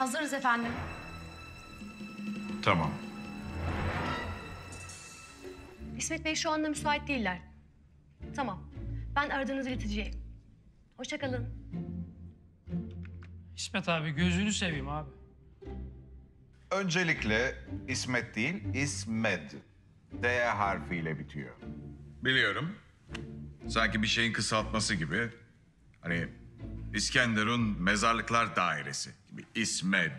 Hazırız efendim. Tamam. İsmet Bey şu anda müsait değiller. Tamam. Ben aradığınızı ileteceğim. Hoşça kalın. İsmet abi gözünü seveyim abi. Öncelikle İsmet değil, İsmed. D harfiyle bitiyor. Biliyorum. Sanki bir şeyin kısaltması gibi. Hani İskenderun Mezarlıklar Dairesi. İsmed.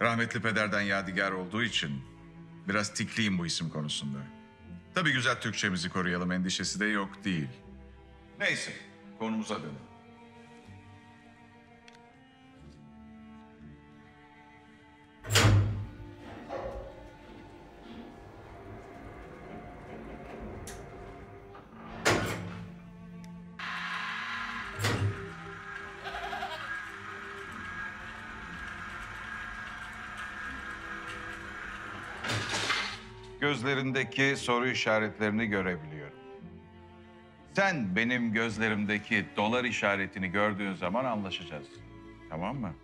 Rahmetli pederden yadigar olduğu için biraz tikliyim bu isim konusunda. Tabii güzel Türkçemizi koruyalım endişesi de yok değil. Neyse, konumuza dönelim. Gözlerindeki soru işaretlerini görebiliyorum. Sen benim gözlerimdeki dolar işaretini gördüğün zaman anlaşacağız. Tamam mı?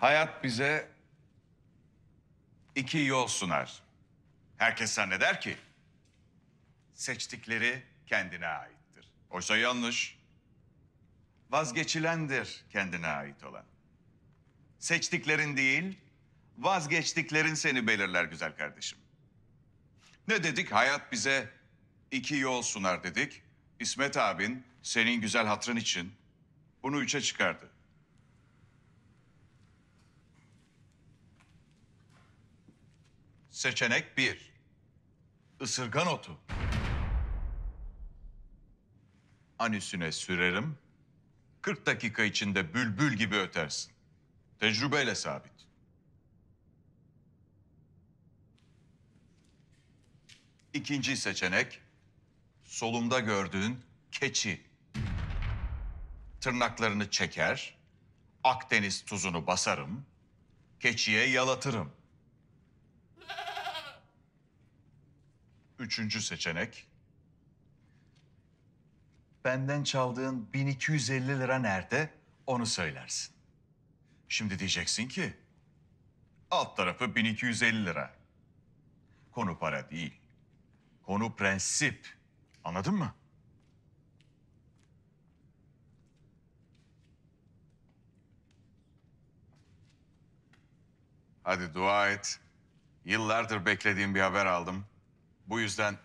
Hayat bize iki yol sunar. Herkes zanneder ki seçtikleri kendine aittir. Oysa yanlış. Vazgeçilendir kendine ait olan. Seçtiklerin değil, vazgeçtiklerin seni belirler güzel kardeşim. Ne dedik? Hayat bize iki yol sunar dedik. İsmet abin senin güzel hatrın için bunu üçe çıkardı. Seçenek bir. Isırgan otu. Anüsüne sürerim. 40 dakika içinde bülbül gibi ötersin. Tecrübeyle sabit. İkinci seçenek solumda gördüğün keçi. Tırnaklarını çeker, Akdeniz tuzunu basarım, keçiye yalatırım. Üçüncü seçenek benden çaldığın 1250 lira nerede onu söylersin. Şimdi diyeceksin ki alt tarafı 1250 lira. Konu para değil. Konu prensip. Anladın mı? Hadi dua et. Yıllardır beklediğim bir haber aldım. Bu yüzden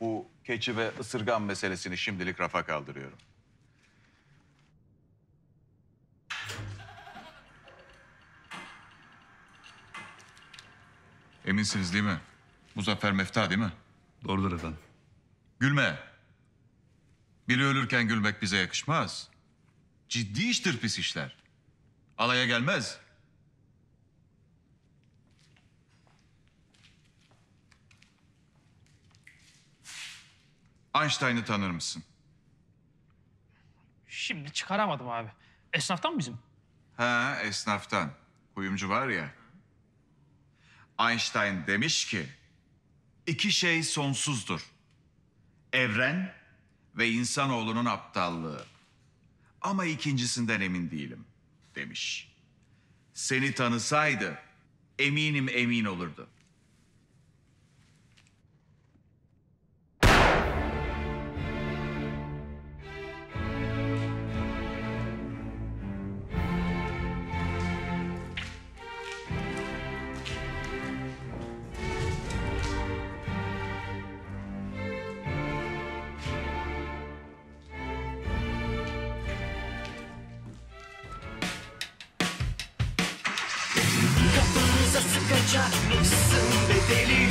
bu keçi ve ısırgan meselesini şimdilik rafa kaldırıyorum. Eminsiniz değil mi? Muzaffer Mefta değil mi? Doğrudur efendim. Gülme. Biri ölürken gülmek bize yakışmaz. Ciddi iştir pis işler. Alaya gelmez. Einstein'ı tanır mısın? Şimdi çıkaramadım abi. Esnaftan mı bizim? Ha, esnaftan. Kuyumcu var ya. Einstein demiş ki, iki şey sonsuzdur. Evren ve insanoğlunun aptallığı. Ama ikincisinden emin değilim, demiş. Seni tanısaydı, eminim emin olurdu. Sıkacak mısın bedeli